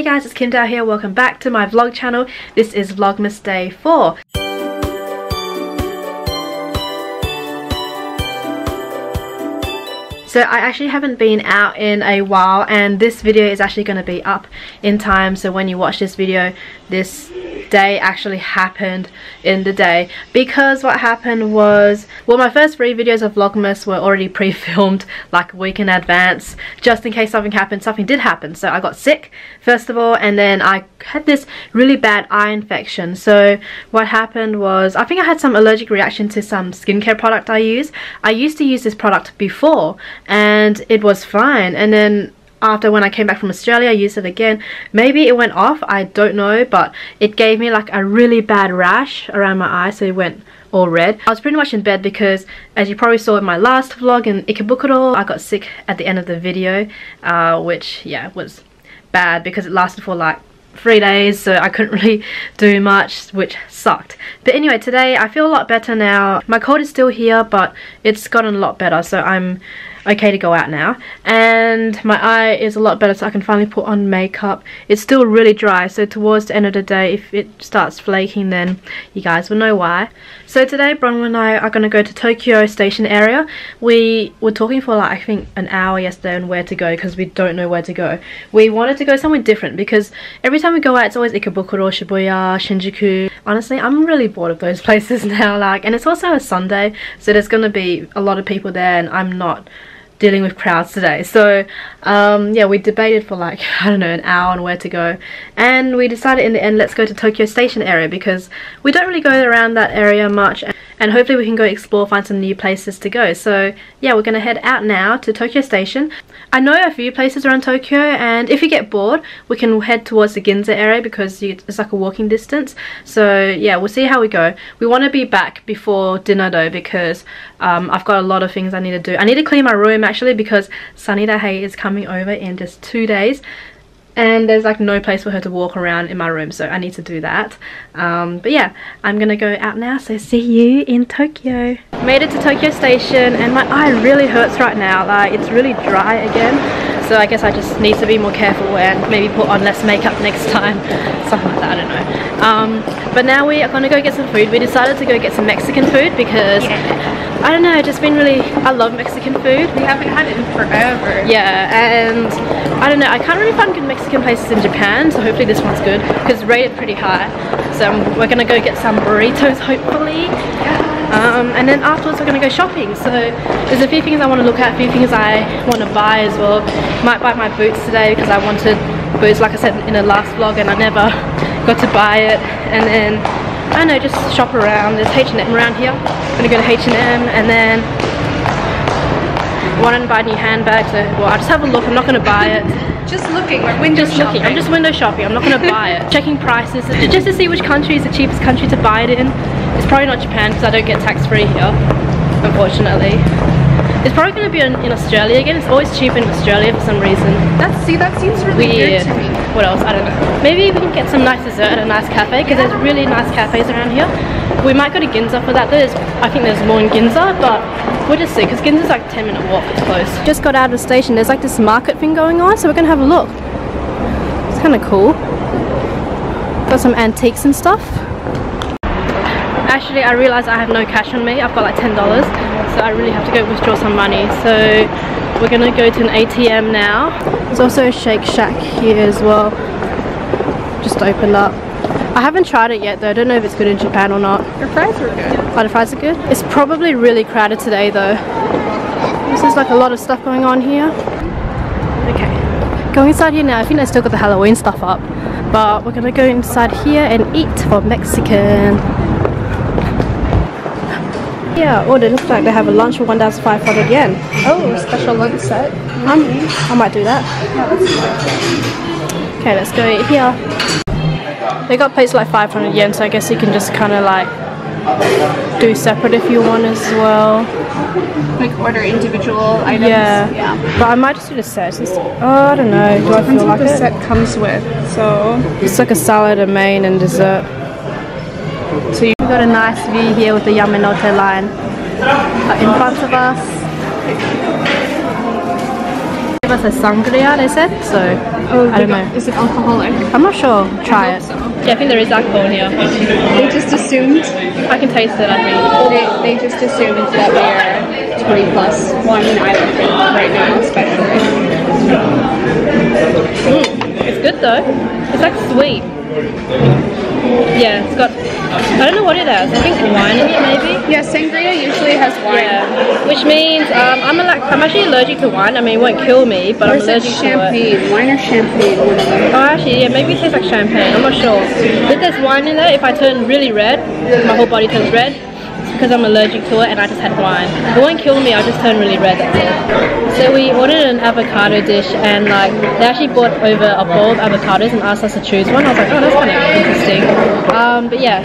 Hey guys, it's Kim Dao here. Welcome back to my vlog channel. This is Vlogmas Day 4. So I actually haven't been out in a while and this video is actually going to be up in time so when you watch this video this day actually happened in the day. Because what happened was well my first three videos of vlogmas were already pre-filmed like a week in advance just in case something happened. Something did happen. So I got sick first of all and then I had this really bad eye infection. So what happened was I think I had some allergic reaction to some skincare product I use. I used to use this product before and it was fine. And then after when I came back from Australia I used it again. Maybe it went off I don't know but it gave me like a really bad rash around my eye so it went all red. I was pretty much in bed because as you probably saw in my last vlog in Ikebukuro I got sick at the end of the video uh, which yeah was bad because it lasted for like three days so I couldn't really do much which sucked. But anyway today I feel a lot better now. My cold is still here but it's gotten a lot better so I'm okay to go out now. And my eye is a lot better so I can finally put on makeup. It's still really dry so towards the end of the day if it starts flaking then you guys will know why. So today Bronwyn and I are going to go to Tokyo station area. We were talking for like I think an hour yesterday on where to go because we don't know where to go. We wanted to go somewhere different because every time we go out it's always Ikebukuro, Shibuya, Shinjuku. Honestly I'm really bored of those places now like and it's also a Sunday so there's going to be a lot of people there and I'm not dealing with crowds today. So um, yeah we debated for like I don't know an hour on where to go. And we decided in the end let's go to Tokyo Station area because we don't really go around that area much and hopefully we can go explore find some new places to go. So yeah we're gonna head out now to Tokyo Station. I know a few places around Tokyo and if you get bored we can head towards the Ginza area because it's like a walking distance. So yeah we'll see how we go. We want to be back before dinner though because um, I've got a lot of things I need to do. I need to clean my room actually because Sunny Dahye is coming over in just two days and there's like no place for her to walk around in my room so I need to do that. Um, but yeah I'm gonna go out now so see you in Tokyo. Made it to Tokyo station and my eye really hurts right now. Like it's really dry again so I guess I just need to be more careful and maybe put on less makeup next time something like that I don't know um, but now we are gonna go get some food we decided to go get some Mexican food because yeah. I don't know, just been really, I love Mexican food. We haven't had it in forever. Yeah, and I don't know, I can't really find good Mexican places in Japan, so hopefully this one's good, because rated pretty high. So we're gonna go get some burritos, hopefully. Yeah. Um, and then afterwards we're gonna go shopping. So there's a few things I wanna look at, a few things I wanna buy as well. Might buy my boots today because I wanted boots, like I said in the last vlog, and I never got to buy it. And then I don't know, just shop around. There's H&M around here. I'm gonna go to H&M and then I want to buy a new handbag. So, well, I'll just have a look. I'm not gonna buy it. Just looking, like window just shopping. Looking. I'm just window shopping. I'm not gonna buy it. Checking prices just to see which country is the cheapest country to buy it in. It's probably not Japan because I don't get tax free here, unfortunately. It's probably going to be in, in, Australia again. It's always cheap in Australia for some reason. That's see, that seems really weird. to me. What else? I don't know. Maybe we can get some nice dessert at a nice cafe because there's really nice cafes around here. We might go to Ginza for that. There's, I think there's more in Ginza, but we'll just see because Ginza's like a 10 minute walk. It's close. Just got out of the station. There's like this market thing going on, so we're gonna have a look. It's kind of cool. Got some antiques and stuff. Actually, I realized I have no cash on me. I've got like $10 so I really have to go withdraw some money. So we're gonna go to an ATM now. There's also a Shake Shack here as well. Just opened up. I haven't tried it yet though. I don't know if it's good in Japan or not. The fries are good. Oh the fries are good? It's probably really crowded today though. There's like a lot of stuff going on here. Okay. Going inside here now. I think they still got the Halloween stuff up. But we're gonna go inside here and eat for Mexican yeah, oh, they look like they have a lunch for 1,500 yen. Oh, special lunch set. Um, I might do that. Okay, let's go eat here. They got plates like 500 yen, so I guess you can just kind of like do separate if you want as well. Like order individual items? Yeah. yeah. But I might just do the set. Just, oh, I don't know. Do I feel like the it? set comes with, so... It's like a salad, a main, and dessert. So you've got a nice view here with the Yamanote line in front of us. give us a sangria, they said, so Oh, I don't know. Is it alcoholic? I'm not sure. Try it. so. Yeah, I think there is alcohol in here. They just assumed. I can taste it, I think. They, they just assumed that we're 20 plus. Well, I mean, I would think right now, especially. Mm, it's good though. It's like sweet. Yeah, it's got, I don't know what it has. I think wine in it maybe. Yeah, sangria usually has wine. Yeah, which means um, I'm, like, I'm actually allergic to wine. I mean, it won't kill me, but Or I'm is it allergic to it. champagne? Wine or champagne? One of them. Oh, actually, yeah, maybe it tastes like champagne. I'm not sure. If there's wine in there, if I turn really red, my whole body turns red. Because I'm allergic to it and I just had wine. It won't kill me, I'll just turn really red. So we ordered an avocado dish and like, they actually brought over a bowl of avocados and asked us to choose one. I was like, oh, that's kind of interesting. Um, but yeah,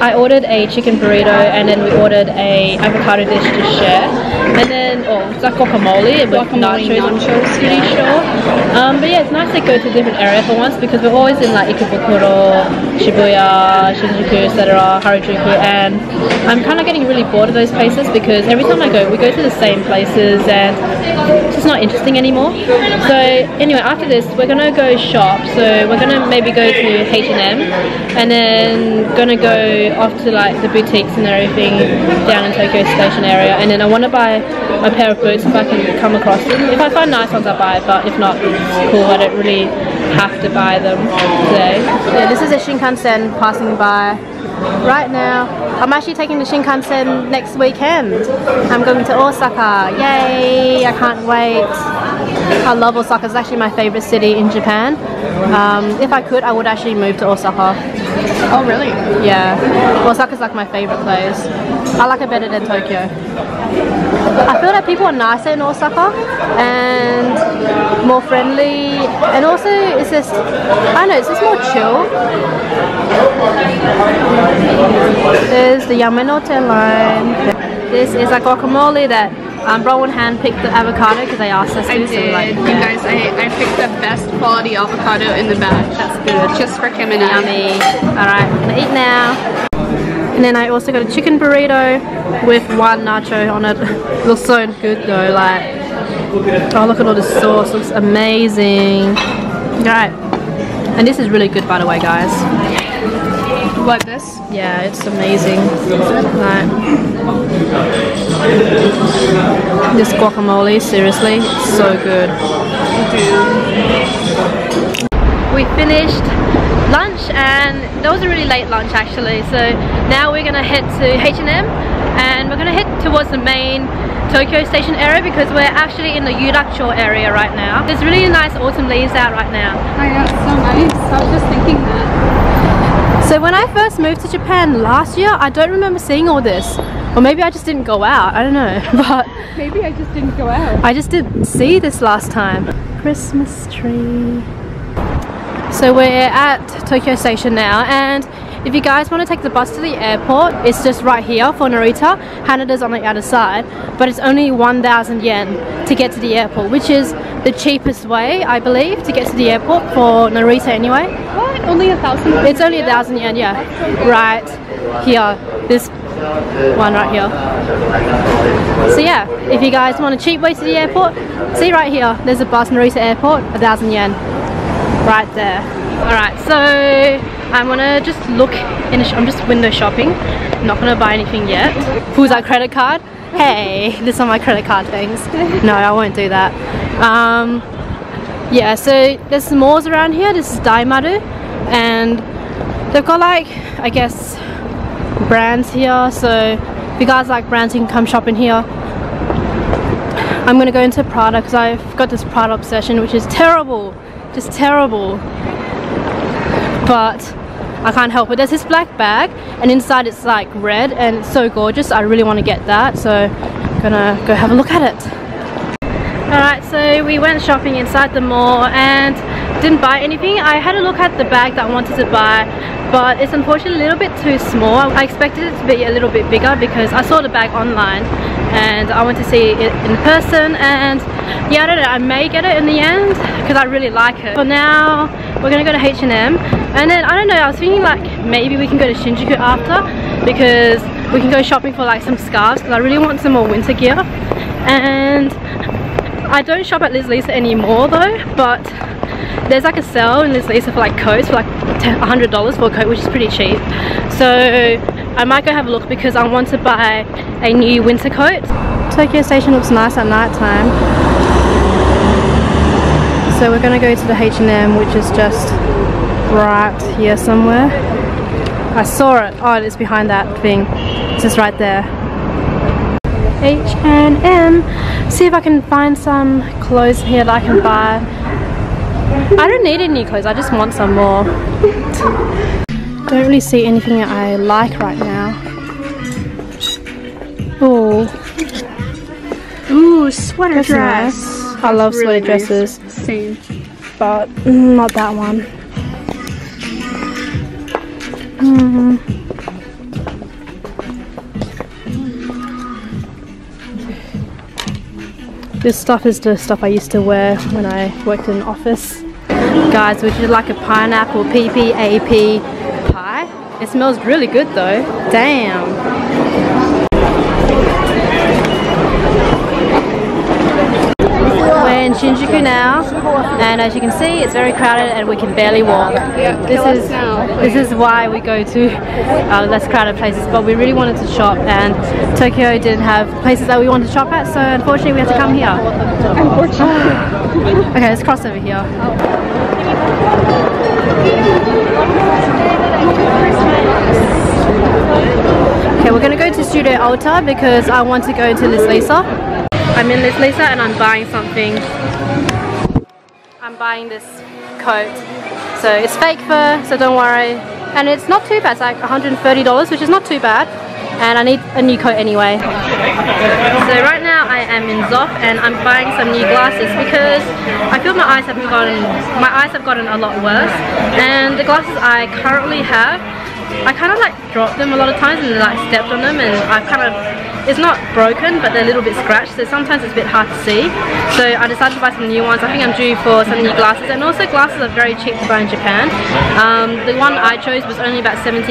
I ordered a chicken burrito and then we ordered a avocado dish to share. And then, oh, it's like guacamole with Guacamole, nachos. I'm nachos, pretty yeah. sure. Um, but yeah, it's nice to go to a different area for once because we're always in like Ikebukuro, Shibuya, Shinjuku, etc., Harajuku, and I'm kind of getting really bored of those places because every time I go, we go to the same places and it's just not interesting anymore. So anyway, after this, we're gonna go shop. So we're gonna maybe go to H&M and then gonna go off to like the boutiques and everything down in Tokyo Station area. And then I want to buy a pair of boots if I can come across them. If I find nice ones, I'll buy it. But if not, cool. I don't really have to buy them today. Yeah, this is a Shinkansen passing by right now. I'm actually taking the Shinkansen next weekend. I'm going to Osaka. Yay! I can't wait. I love Osaka. It's actually my favorite city in Japan. Um, if I could, I would actually move to Osaka. Oh, really? Yeah, Osaka's like my favorite place. I like it better than Tokyo. I feel that people are nicer in Osaka and more friendly, and also it's just I don't know, it's just more chill. There's the Yamanote line. This is a guacamole that um, Bronwyn hand picked the avocado because they asked us to. I so did. like, You guys, I, I picked the best quality avocado in the batch. That's good. Just for Kim and I. Yummy. Alright, I'm gonna eat now. And then I also got a chicken burrito with one nacho on it. It looks so good though, like oh look at all this sauce, looks amazing. Alright. And this is really good by the way guys. Like this? Yeah, it's amazing. Like, this guacamole, seriously, it's so good. we finished lunch and that was a really late lunch actually so now we're gonna head to H&M and we're gonna head towards the main Tokyo station area because we're actually in the Yurakucho area right now. There's really nice autumn leaves out right now. Oh, I know, it's so nice. I was just thinking that. so when I first moved to Japan last year I don't remember seeing all this. Or maybe I just didn't go out. I don't know. But Maybe I just didn't go out. I just didn't see this last time. Christmas tree. So we're at Tokyo Station now and if you guys want to take the bus to the airport, it's just right here for Narita. Haneda's on the other side, but it's only 1,000 yen to get to the airport, which is the cheapest way, I believe, to get to the airport for Narita anyway. What? Only a thousand? It's only a thousand yen, yeah. Right here, this one right here. So yeah, if you guys want a cheap way to the airport, see right here, there's a bus Narita Airport, a thousand yen, right there. Alright, so I'm gonna just look in, I'm just window shopping, not gonna buy anything yet. Who's our credit card? Hey, this are my credit card things. No, I won't do that. Um, yeah, so there's some malls around here. This is Daimaru, and they've got like, I guess, brands here. So if you guys like brands, you can come shop in here. I'm gonna go into Prada because I've got this Prada obsession, which is terrible, just terrible. But I can't help it. There's this black bag, and inside it's like red, and it's so gorgeous. I really want to get that, so I'm gonna go have a look at it. Alright, so we went shopping inside the mall and didn't buy anything. I had a look at the bag that I wanted to buy, but it's unfortunately a little bit too small. I expected it to be a little bit bigger because I saw the bag online and I went to see it in person and yeah, I don't know, I may get it in the end because I really like it. For now, we're gonna go to H&M and then, I don't know, I was thinking like maybe we can go to Shinjuku after because we can go shopping for like some scarves because I really want some more winter gear and I don't shop at Liz Lisa anymore though, but there's like a sale in Liz Lisa for like coats for like $100 for a coat, which is pretty cheap. So I might go have a look because I want to buy a new winter coat. Tokyo Station looks nice at night time. So we're gonna go to the H&M, which is just right here somewhere. I saw it. Oh, it's behind that thing. It's just right there. H&M. See if I can find some clothes here that I can buy. I don't need any clothes, I just want some more. don't really see anything that I like right now. Oh. Ooh, sweater That's dress. Nice. I love really sweater nice. dresses. Same. But not that one. Mm. This stuff is the stuff I used to wear when I worked in an office. Guys, would you like a pineapple PPAP pie? It smells really good though. Damn. In Shinjuku now and as you can see it's very crowded and we can barely walk. This is this is why we go to uh, less crowded places but we really wanted to shop and Tokyo didn't have places that we wanted to shop at so unfortunately we have to come here. Unfortunately. okay let's cross over here. Okay, we're gonna go to Studio Alta because I want to go to Liz Lisa. I'm in Liz Lisa and I'm buying something. I'm buying this coat. So it's fake fur, so don't worry. And it's not too bad, it's like $130, which is not too bad. And I need a new coat anyway. So right now I am in Zoff and I'm buying some new glasses because I feel my eyes have gotten my eyes have gotten a lot worse. And the glasses I currently have I kind of like dropped them a lot of times and like stepped on them and I've kind of it's not broken but they're a little bit scratched so sometimes it's a bit hard to see. So I decided to buy some new ones. I think I'm due for some new glasses. And also glasses are very cheap to buy in Japan. Um, the one I chose was only about $70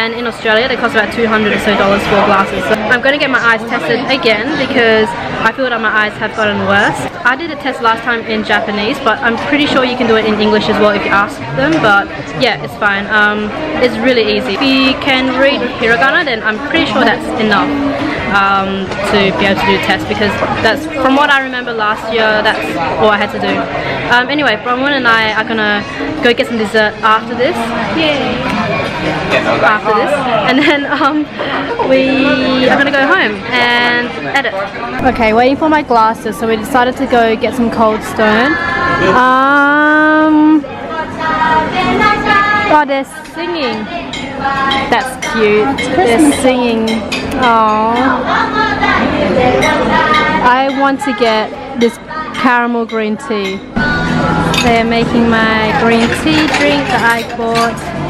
and in Australia they cost about 200 or so dollars for glasses. So I'm going to get my eyes tested again because I feel that my eyes have gotten worse. I did a test last time in Japanese but I'm pretty sure you can do it in English as well if you ask them but yeah it's fine. Um, it's really easy. If you can read hiragana then I'm pretty sure that's enough um, to be able to do the test because that's from what I remember last year that's all I had to do. Um, anyway Bronwyn and I are gonna go get some dessert after this. Yay. After this and then um, we are gonna go home and edit okay waiting for my glasses so we decided to go get some cold stone um oh they're singing that's cute. They're singing. Oh. I want to get this caramel green tea. They're making my green tea drink that I bought.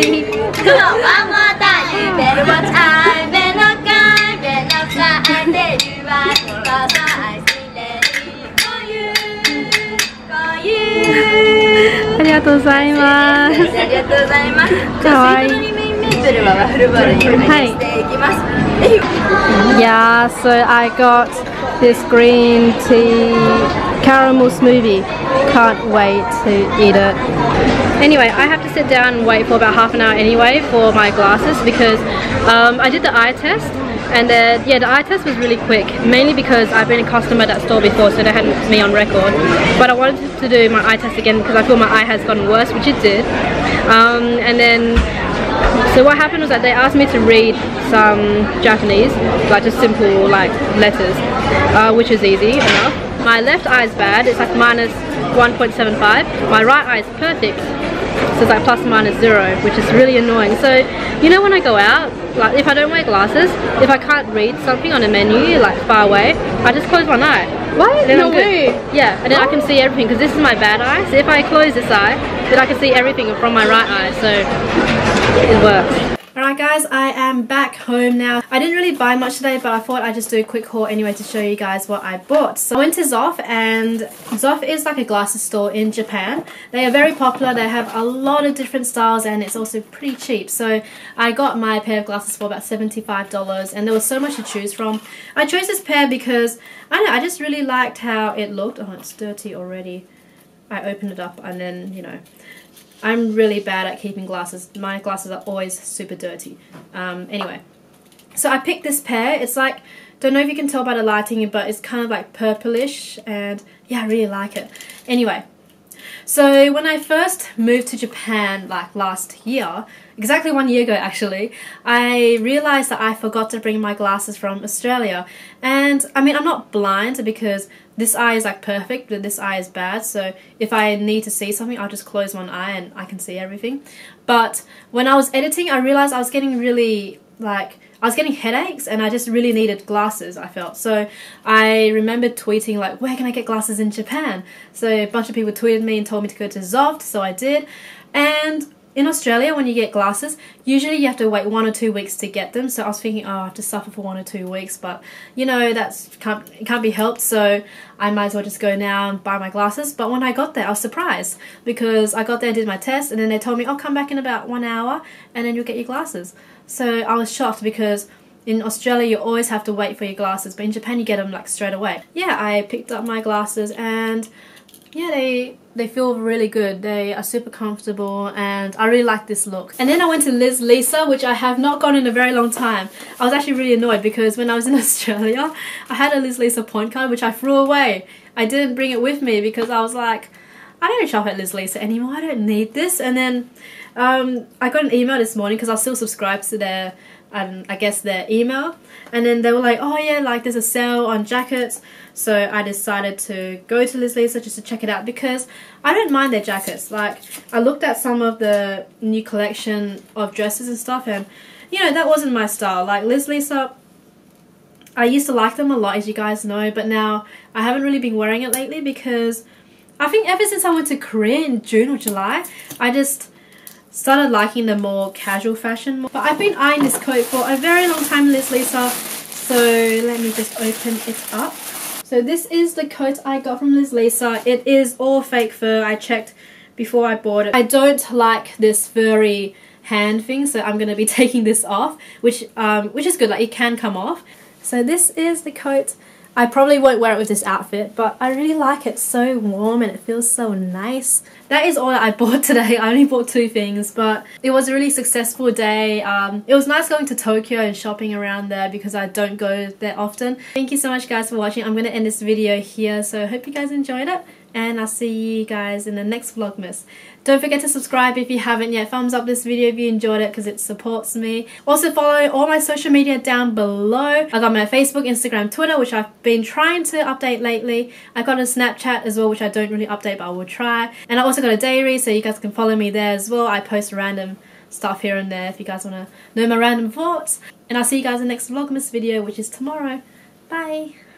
ready. Come one more time. You better watch I better guy, better fly. I tell you I cause I still for you, for you. ありがとうございます。ありがとうございます。かわいい。Hi. So I got this green tea caramel smoothie. Can't wait to eat it. Anyway, I have to sit down and wait for about half an hour anyway for my glasses because um, I did the eye test and then, yeah, the eye test was really quick, mainly because I've been a customer at that store before, so they had me on record. But I wanted to do my eye test again because I feel my eye has gotten worse, which it did. Um, and then, so what happened was that they asked me to read some Japanese, like just simple like letters, uh, which is easy enough. My left eye is bad, it's like minus 1.75. My right eye is perfect, it's like plus minus zero, which is really annoying. So, you know when I go out, like if I don't wear glasses, if I can't read something on a menu like far away, I just close one eye. What? Then no I'm good. way. Yeah, and then I can see everything because this is my bad eye. So if I close this eye, then I can see everything from my right eye. So it works. Alright guys, I am back home now. I didn't really buy much today, but I thought I'd just do a quick haul anyway to show you guys what I bought. So I went to Zoff, and Zoff is like a glasses store in Japan. They are very popular, they have a lot of different styles, and it's also pretty cheap. So I got my pair of glasses for about $75, and there was so much to choose from. I chose this pair because, I know, I just really liked how it looked. Oh, it's dirty already. I opened it up and then, you know, I'm really bad at keeping glasses. My glasses are always super dirty. Um, anyway, so I picked this pair. It's like, don't know if you can tell by the lighting, but it's kind of like purplish and yeah, I really like it. Anyway, so when I first moved to Japan like last year, exactly one year ago actually, I realized that I forgot to bring my glasses from Australia. And I mean, I'm not blind because this eye is like perfect, but this eye is bad. So if I need to see something, I'll just close one eye and I can see everything. But when I was editing, I realized I was getting really like I was getting headaches and I just really needed glasses, I felt. So I remember tweeting like, where can I get glasses in Japan? So a bunch of people tweeted me and told me to go to Zoff, so I did. And in Australia, when you get glasses, usually you have to wait one or two weeks to get them. So I was thinking, oh, I have to suffer for one or two weeks, but you know that's can't can't be helped. So I might as well just go now and buy my glasses. But when I got there, I was surprised because I got there, did my test, and then they told me, "I'll oh, come back in about one hour, and then you'll get your glasses." So I was shocked because in Australia you always have to wait for your glasses, but in Japan you get them like straight away. Yeah, I picked up my glasses and yeah, they they feel really good. They are super comfortable and I really like this look. And then I went to Liz Lisa, which I have not gone in a very long time. I was actually really annoyed because when I was in Australia, I had a Liz Lisa point card which I threw away. I didn't bring it with me because I was like, I don't shop at Liz Lisa anymore. I don't need this. And then um, I got an email this morning because I still subscribed to their um, I guess their email. And then they were like oh yeah like there's a sale on jackets. So I decided to go to Liz Lisa just to check it out because I don't mind their jackets. Like I looked at some of the new collection of dresses and stuff and you know that wasn't my style. Like Liz Lisa I used to like them a lot as you guys know but now I haven't really been wearing it lately because I think ever since I went to Korea in June or July I just started liking the more casual fashion. But I've been eyeing this coat for a very long time, Liz Lisa. So let me just open it up. So this is the coat I got from Liz Lisa. It is all fake fur. I checked before I bought it. I don't like this furry hand thing, so I'm going to be taking this off, which um, which is good. Like it can come off. So this is the coat. I probably won't wear it with this outfit, but I really like it. It's so warm and it feels so nice. That is all that I bought today. I only bought two things, but it was a really successful day. Um, it was nice going to Tokyo and shopping around there because I don't go there often. Thank you so much guys for watching. I'm going to end this video here, so I hope you guys enjoyed it and I'll see you guys in the next Vlogmas. Don't forget to subscribe if you haven't yet. Thumbs up this video if you enjoyed it because it supports me. Also follow all my social media down below. I got my Facebook, Instagram, Twitter which I've been trying to update lately. I got a Snapchat as well which I don't really update but I will try. And I also got a Dayre so you guys can follow me there as well. I post random stuff here and there if you guys want to know my random thoughts. And I'll see you guys in the next Vlogmas video which is tomorrow. Bye!